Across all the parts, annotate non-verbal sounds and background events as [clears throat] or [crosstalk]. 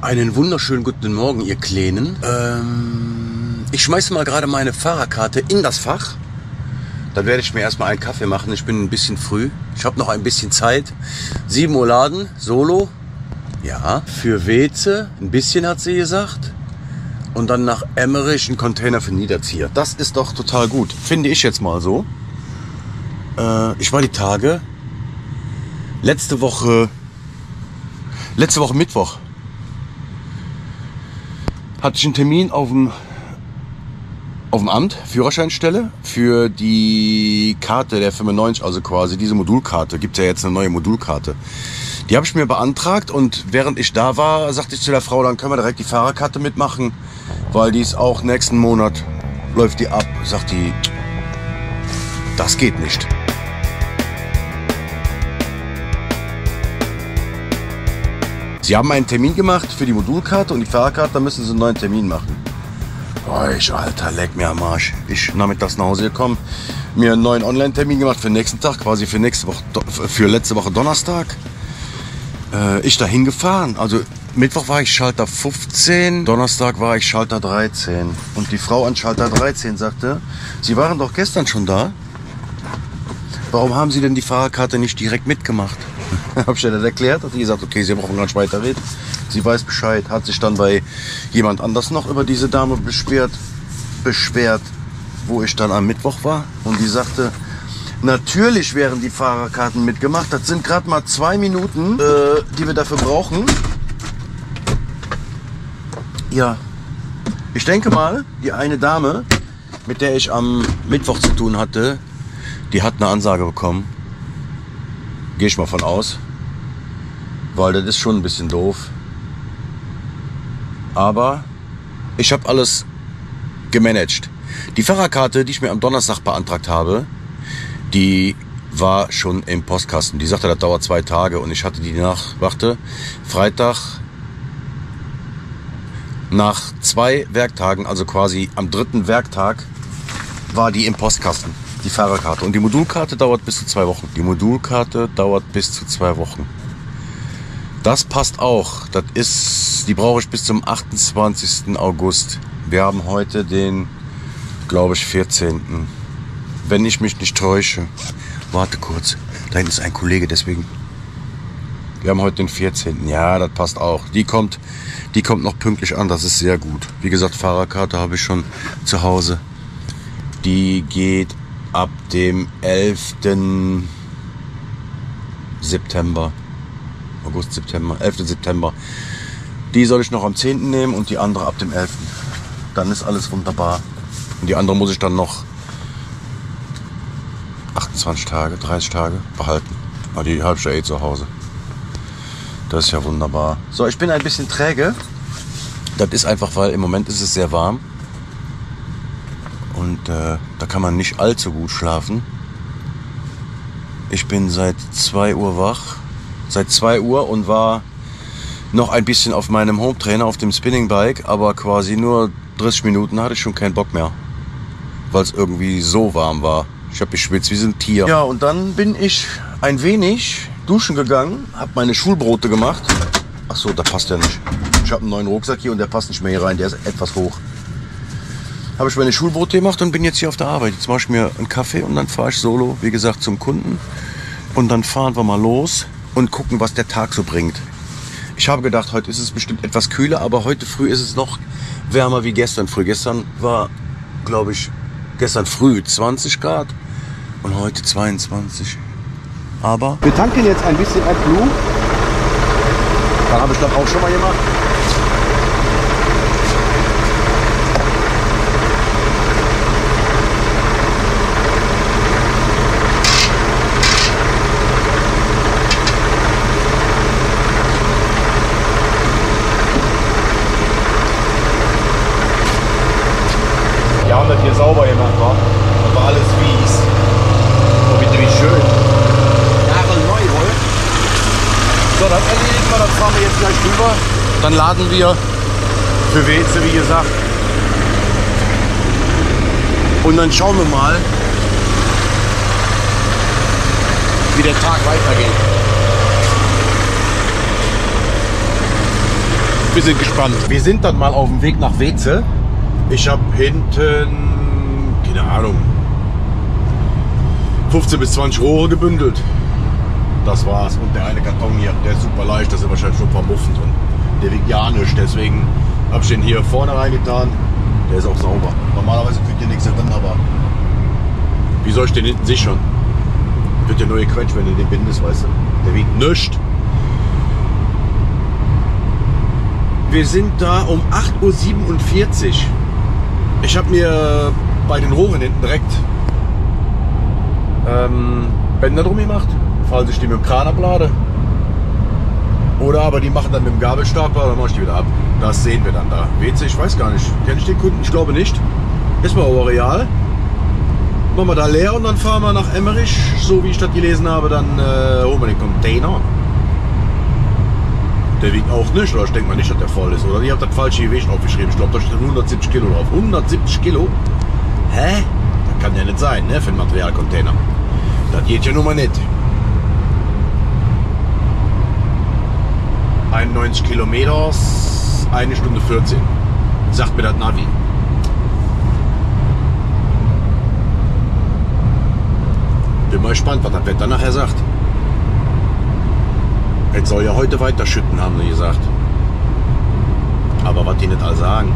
Einen wunderschönen guten Morgen, ihr Kleinen. Ähm, ich schmeiße mal gerade meine Fahrerkarte in das Fach. Dann werde ich mir erstmal einen Kaffee machen. Ich bin ein bisschen früh. Ich habe noch ein bisschen Zeit. 7 Uhr laden, solo. Ja, für Weze, ein bisschen hat sie gesagt. Und dann nach Emmerich ein Container für Niederzieher. Das ist doch total gut. Finde ich jetzt mal so. Äh, ich war die Tage. Letzte Woche. Letzte Woche Mittwoch. Hatte ich einen Termin auf dem auf dem Amt, Führerscheinstelle, für die Karte der 95, also quasi diese Modulkarte. Gibt ja jetzt eine neue Modulkarte. Die habe ich mir beantragt und während ich da war, sagte ich zu der Frau, dann können wir direkt die Fahrerkarte mitmachen, weil die ist auch nächsten Monat, läuft die ab. Sagt die, das geht nicht. Sie haben einen Termin gemacht für die Modulkarte und die Fahrerkarte, da müssen Sie einen neuen Termin machen. Ich, Alter, leck mir am Arsch. Ich nachmittags nach Hause gekommen, mir einen neuen Online-Termin gemacht für den nächsten Tag, quasi für nächste Woche, für letzte Woche Donnerstag. Äh, ich dahin gefahren. Also Mittwoch war ich Schalter 15, Donnerstag war ich Schalter 13. Und die Frau an Schalter 13 sagte, Sie waren doch gestern schon da. Warum haben Sie denn die Fahrerkarte nicht direkt mitgemacht? [laughs] Hab ich ihr das erklärt, hat die gesagt, okay, Sie brauchen gar nicht weiterreden. Sie weiß Bescheid, hat sich dann bei jemand anders noch über diese Dame beschwert, beschwert, wo ich dann am Mittwoch war. Und die sagte, natürlich wären die Fahrerkarten mitgemacht. Das sind gerade mal zwei Minuten, äh, die wir dafür brauchen. Ja, ich denke mal, die eine Dame, mit der ich am Mittwoch zu tun hatte, die hat eine Ansage bekommen. Gehe ich mal von aus. Weil das ist schon ein bisschen doof. Aber ich habe alles gemanagt. Die Fahrerkarte, die ich mir am Donnerstag beantragt habe, die war schon im Postkasten. Die sagte, das dauert zwei Tage und ich hatte die nach, warte, Freitag nach zwei Werktagen, also quasi am dritten Werktag, war die im Postkasten, die Fahrerkarte. Und die Modulkarte dauert bis zu zwei Wochen. Die Modulkarte dauert bis zu zwei Wochen. Das passt auch. Das ist, die brauche ich bis zum 28. August. Wir haben heute den, glaube ich, 14. Wenn ich mich nicht täusche. Warte kurz. Da hinten ist ein Kollege, deswegen. Wir haben heute den 14. Ja, das passt auch. Die kommt, die kommt noch pünktlich an. Das ist sehr gut. Wie gesagt, Fahrerkarte habe ich schon zu Hause. Die geht ab dem 11. September. August, September, 11. September. Die soll ich noch am 10. nehmen und die andere ab dem 11. Dann ist alles wunderbar. Und die andere muss ich dann noch 28 Tage, 30 Tage behalten. Aber die habe ich ja eh zu Hause. Das ist ja wunderbar. So, ich bin ein bisschen träge. Das ist einfach, weil im Moment ist es sehr warm. Äh, da kann man nicht allzu gut schlafen. Ich bin seit 2 Uhr wach seit 2 Uhr und war noch ein bisschen auf meinem Home-Trainer, auf dem Spinning-Bike, aber quasi nur 30 Minuten hatte ich schon keinen Bock mehr, weil es irgendwie so warm war. Ich habe geschwitzt wie so ein Tier. Ja, und dann bin ich ein wenig duschen gegangen, habe meine Schulbrote gemacht. Ach so, da passt ja nicht. Ich habe einen neuen Rucksack hier und der passt nicht mehr hier rein, der ist etwas hoch. Habe ich meine Schulbrote gemacht und bin jetzt hier auf der Arbeit. Jetzt mache ich mir einen Kaffee und dann fahre ich solo, wie gesagt, zum Kunden. Und dann fahren wir mal los und gucken, was der Tag so bringt. Ich habe gedacht, heute ist es bestimmt etwas kühler, aber heute früh ist es noch wärmer wie gestern früh. Gestern war, glaube ich, gestern früh 20 Grad und heute 22. Aber wir tanken jetzt ein bisschen AdBlue. Da habe ich das auch schon mal gemacht. Sauber gemacht war. Da war alles wies. Oh, bitte wie schön. Jahre neu wohl. So, das erledigen wir, das fahren wir jetzt gleich rüber. Dann laden wir für Weze, wie gesagt. Und dann schauen wir mal, wie der Tag weitergeht. Wir sind gespannt. Wir sind dann mal auf dem Weg nach Weze. Ich habe hinten, keine Ahnung, 15 bis 20 Rohre gebündelt. Das war's. Und der eine Karton hier, der ist super leicht, da sind wahrscheinlich schon ein paar Muffen drin. Der wiegt ja nichts, deswegen habe ich den hier vorne reingetan. Der ist auch sauber. Normalerweise kriegt ihr nichts drin, aber wie soll ich den hinten sichern? Wird der neue Quetsch, wenn du den bindest, weißt du? Der wiegt nichts. Wir sind da um 8.47 Uhr. Ich habe mir bei den Rohren hinten direkt ähm, Bänder drum gemacht, falls ich die mit dem Kran ablade. Oder aber die machen dann mit dem Gabelstapler, dann mache ich die wieder ab. Das sehen wir dann da. WC, ich weiß gar nicht. Kenne ich den Kunden? Ich glaube nicht. Ist mal aber real. Machen wir da leer und dann fahren wir nach Emmerich. So wie ich das gelesen habe, dann äh, holen wir den Container. Der wiegt auch nicht, oder ich denke mal nicht, dass der voll ist. Oder ihr habt das falsche Gewicht aufgeschrieben. Ich glaube, da steht 170 Kilo drauf. 170 Kilo? Hä? Das kann ja nicht sein, ne, für einen Materialcontainer. Das geht ja nun mal nicht. 91 Kilometer, eine Stunde 14. Sagt mir das Navi. Bin mal gespannt, was das Wetter nachher sagt. Es soll ja heute weiter schütten, haben sie gesagt. Aber was die nicht all sagen.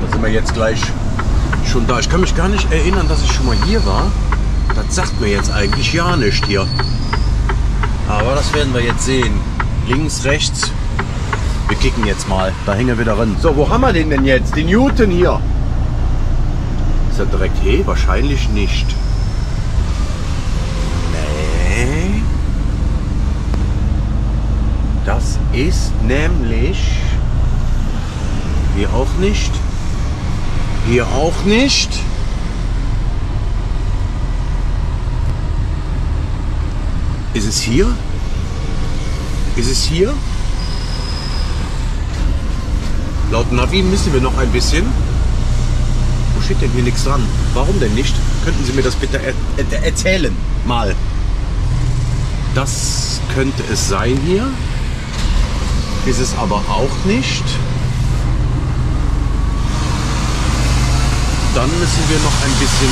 Da sind wir jetzt gleich schon da. Ich kann mich gar nicht erinnern, dass ich schon mal hier war. Das sagt mir jetzt eigentlich ja nicht hier. Aber das werden wir jetzt sehen. Links, rechts. Wir kicken jetzt mal. Da hängen wir wieder drin. So, wo haben wir den denn jetzt? Den Newton hier. Ist er direkt he? Wahrscheinlich nicht. Nee. Das ist nämlich hier auch nicht. Hier auch nicht. Ist es hier? Ist es hier? Laut Navi müssen wir noch ein bisschen. Wo steht denn hier nichts dran? Warum denn nicht? Könnten Sie mir das bitte er er erzählen? Mal. Das könnte es sein hier. Ist es aber auch nicht. Dann müssen wir noch ein bisschen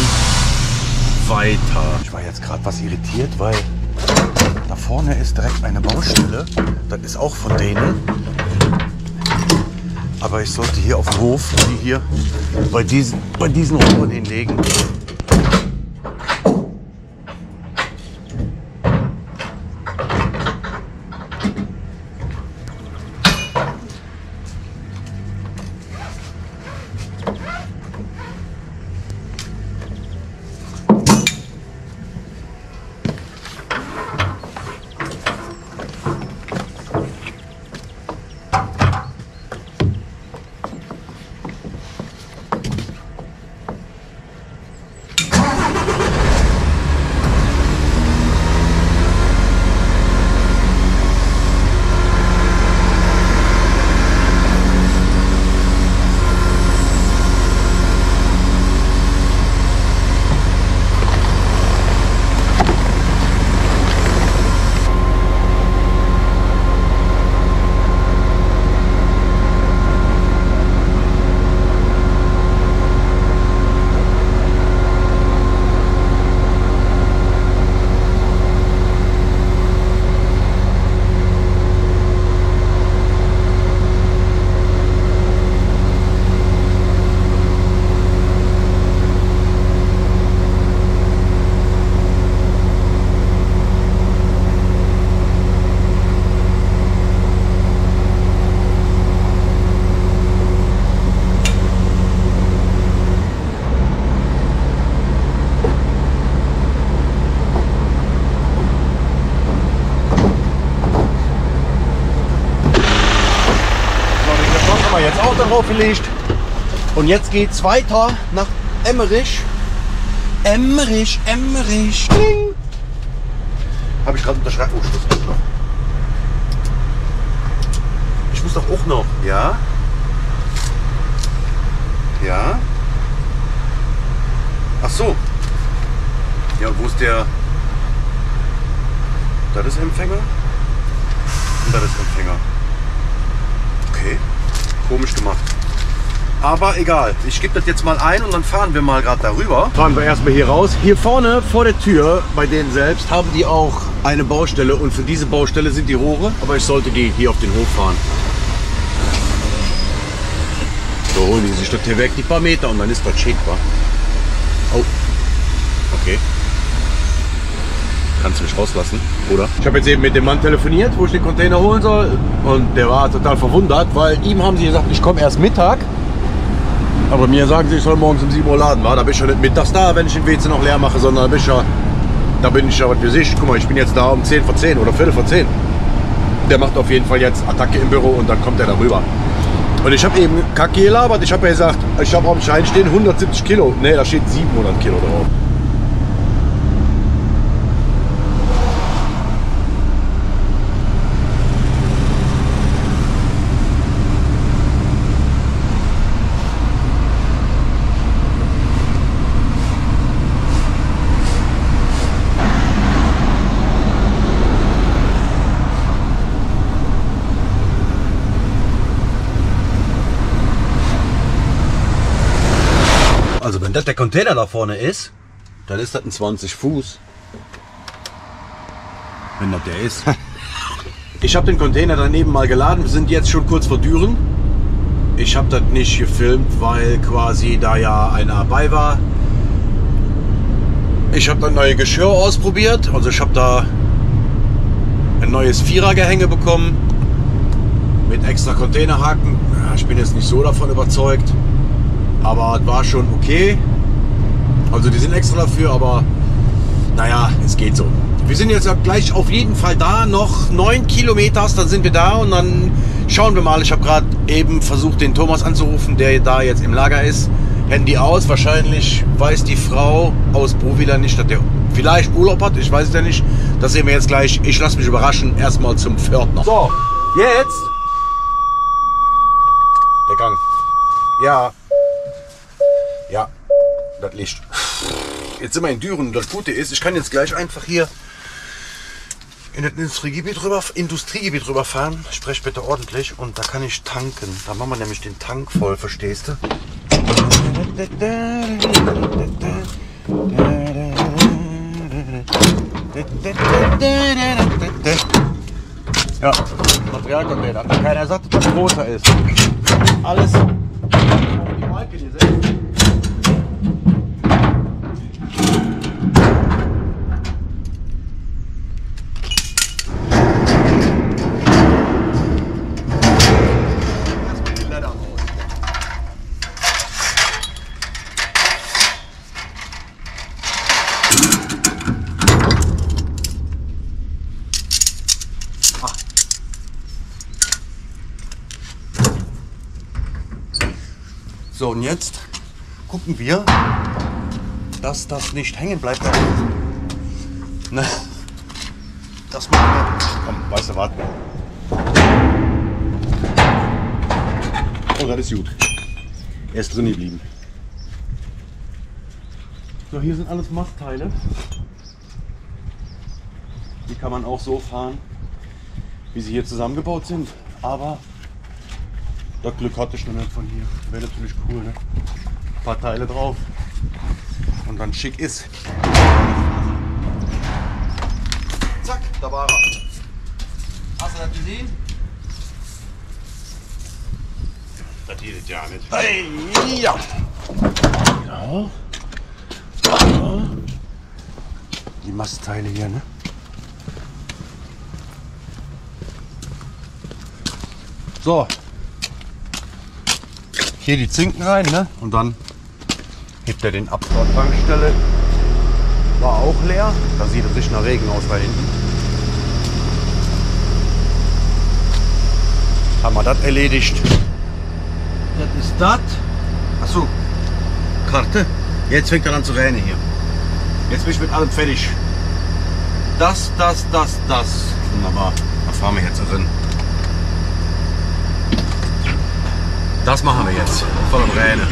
weiter. Ich war jetzt gerade was irritiert, weil da vorne ist direkt eine Baustelle. Das ist auch von denen. Aber ich sollte hier auf dem Hof die hier bei diesen, bei diesen Rohren hinlegen. haben darauf gelegt. Und jetzt geht's weiter nach Emmerich. Emmerich, Emmerich. Ding. Habe ich gerade unterschreiben. Oh, Schluss. Ich muss doch auch noch, ja? Ja. Ach so. Ja, wo ist der? Das ist Empfänger. Und das ist Empfänger. Okay. Komisch gemacht. Aber egal. Ich gebe das jetzt mal ein und dann fahren wir mal gerade darüber. Fahren wir erstmal hier raus. Hier vorne vor der Tür, bei denen selbst, haben die auch eine Baustelle. Und für diese Baustelle sind die Rohre. Aber ich sollte die hier auf den Hof fahren. So holen die sich das hier weg, die paar Meter, und dann ist das schick, wa? Oh. Okay. Kannst du mich rauslassen, oder? Ich habe jetzt eben mit dem Mann telefoniert, wo ich den Container holen soll. Und der war total verwundert, weil ihm haben sie gesagt, ich komme erst Mittag. Aber mir sagen sie, ich soll morgens um 7 Uhr laden. War. Da bin ich ja nicht mittags da, wenn ich den WC noch leer mache, sondern da bin ich ja, da bin ich ja was für sich. Guck mal, ich bin jetzt da um 10 vor 10 oder Viertel vor 10. Der macht auf jeden Fall jetzt Attacke im Büro und dann kommt er darüber. Und ich habe eben Kacke gelabert. Ich habe ja gesagt, ich habe auf dem Schein stehen 170 Kilo. Ne, da steht 700 Kilo drauf. Also wenn das der Container da vorne ist, dann ist das ein 20 Fuß. Wenn das der ist. [laughs] Ich habe den Container daneben mal geladen. Wir sind jetzt schon kurz vor Düren. Ich habe das nicht gefilmt, weil quasi da ja einer bei war. Ich habe dann neue Geschirr ausprobiert. Also ich habe da ein neues Vierergehänge bekommen mit extra Containerhaken. Ich bin jetzt nicht so davon überzeugt, aber es war schon okay. Also die sind extra dafür, aber naja, es geht so. Wir sind jetzt gleich auf jeden Fall da, noch neun Kilometer, dann sind wir da und dann schauen wir mal. Ich habe gerade eben versucht, den Thomas anzurufen, der da jetzt im Lager ist. Handy aus, wahrscheinlich weiß die Frau aus Bovila nicht, dass der vielleicht Urlaub hat, ich weiß es ja nicht. Das sehen wir jetzt gleich. Ich lasse mich überraschen, erstmal zum Pförtner. So, jetzt der Gang. Ja. Ja, das Licht. Jetzt sind wir in Düren. Das Gute ist, ich kann jetzt gleich einfach hier in das Industriegebiet rüber, Industriegebiet rüberfahren. Sprech bitte ordentlich und da kann ich tanken. Da machen wir nämlich den Tank voll, verstehst du? Ja, Materialcontainer. Keiner sagt, dass das großer ist. Alles die Balken. Erstmal die Leder raus. So, und jetzt gucken wir, dass das nicht hängen bleibt. Ne? Das machen wir. Komm, weißt du, warte. Oh, das ist gut. Er ist drin geblieben. So, hier sind alles Mastteile. Die kann man auch so fahren, wie sie hier zusammengebaut sind. Aber das Glück hatte ich noch nicht von hier. Wäre natürlich cool, ne? Ein paar Teile drauf. Und dann schick ist. Zack, da war er. Hast du das gesehen? Das geht ja nicht. Hey, ja. Ja. ja. Die Mastteile hier, ne? So, hier die Zinken rein, ne? Und dann hebt er den ab. Dort Tankstelle war auch leer. Da sieht es richtig nach Regen aus da hinten. Haben wir das erledigt. Das ist das. Achso, Karte. Jetzt fängt er an zu rennen hier. Jetzt bin ich mit allem fertig. Das, das, das, das. Wunderbar. Da fahren wir jetzt drin. Das machen wir jetzt. Voll am Rennen.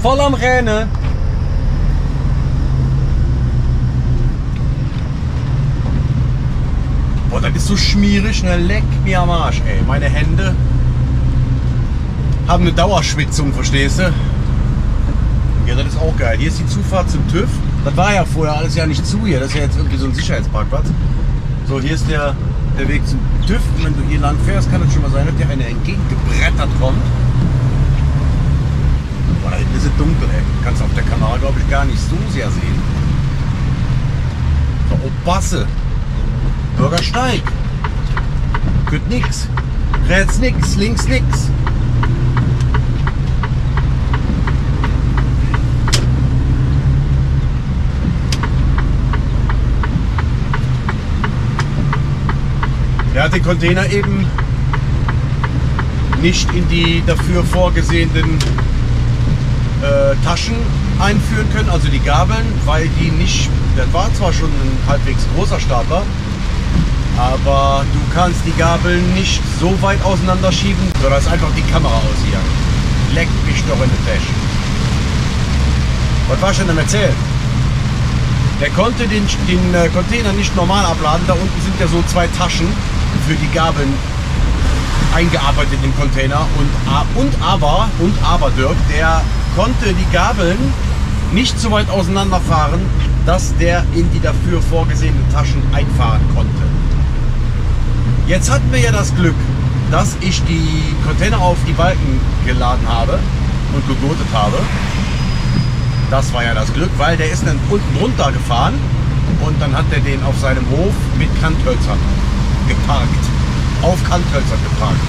Voll am Rennen. Boah, das ist so schmierig, ne? Leck mir am Arsch, ey. Meine Hände haben eine Dauerschwitzung, verstehst du? Ja, das ist auch geil. Hier ist die Zufahrt zum TÜV. Das war ja vorher alles ja nicht zu hier. Das ist ja jetzt irgendwie so ein Sicherheitsparkplatz. So, hier ist der, der Weg zum TÜV. Wenn du hier lang fährst, kann es schon mal sein, dass dir einer entgegengebrettert kommt. Boah, da hinten ist es dunkel, ey. Kannst auf der Kanal, glaube ich, gar nicht so sehr sehen. So, oh, Basse. Bürgersteig. Gut nix. Rechts nix, links nix. Der hat den Container eben nicht in die dafür vorgesehenen äh, Taschen einführen können, also die Gabeln, weil die nicht, das war zwar schon ein halbwegs großer Stapler, aber du kannst die Gabeln nicht so weit auseinanderschieben, sondern ist einfach die Kamera aus hier. Leck mich doch in den Tisch. Was war schon am Erzählen? Der konnte den, den äh, Container nicht normal abladen. Da unten sind ja so zwei Taschen für die Gabeln eingearbeitet im Container. Und, und aber, und aber Dirk, der konnte die Gabeln nicht so weit auseinanderfahren, dass der in die dafür vorgesehenen Taschen einfahren konnte. Jetzt hatten wir ja das Glück, dass ich die Container auf die Balken geladen habe und gegurtet habe. Das war ja das Glück, weil der ist dann unten runter gefahren und dann hat er den auf seinem Hof mit Kanthölzern geparkt. Auf Kanthölzern geparkt.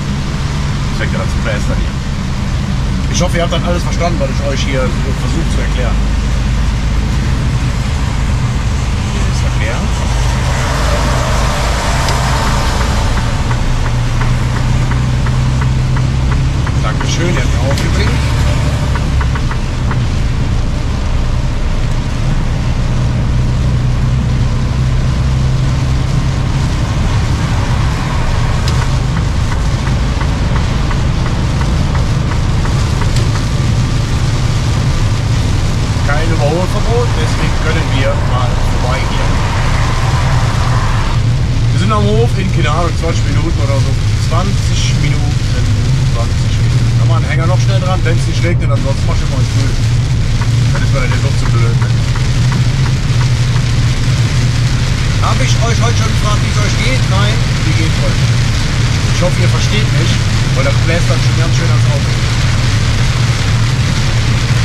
Dann zum Plästern hier. Ich hoffe, ihr habt dann alles verstanden, was ich euch hier versucht zu erklären. Hier ist der Meer. Dankeschön, ihr habt mir. kein Überholverbot, deswegen können wir mal vorbei hier. Wir sind am Hof in, keine Ahnung, 20 Minuten oder so. 20 Minuten, 20 Minuten. Kann man einen Hänger noch schnell dran, wenn es nicht regnet, ansonsten mach ich immer ins Müll. Dann ist mir dann doch zu blöd. Ne? Habe ich euch heute schon gefragt, wie es euch geht? Nein, wie geht's euch? Ich hoffe, ihr versteht mich, weil das bläst dann schon ganz schön ans Auto.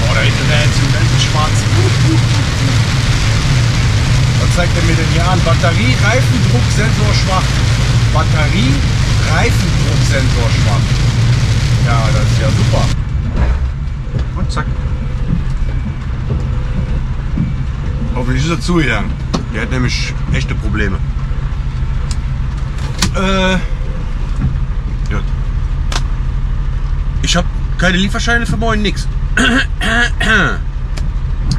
Oh, da hinten wäre jetzt ein ganz schwarz. Was zeigt er mir denn hier an? Batterie, Reifendrucksensor schwach. Batterie, Reifendrucksensor schwach. Ja, das ist ja super. Und zack. Hoffentlich ist er zugegangen. Der hat nämlich echte Probleme. Äh. Gut. Ich habe keine Lieferscheine für morgen, nix. [clears throat]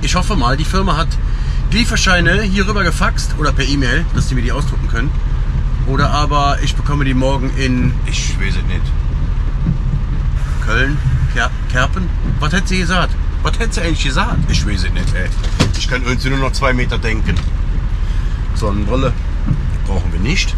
Ich hoffe mal, die Firma hat die Lieferscheine hier rüber gefaxt oder per E-Mail, dass die mir die ausdrucken können. Oder aber ich bekomme die morgen in, ich weiß es nicht, Köln, Ker Kerpen? Was hätte sie gesagt? Was hätte sie eigentlich gesagt? Ich weiß es nicht, ey. Ich kann irgendwie nur noch zwei Meter denken. Sonnenbrille brauchen wir nicht.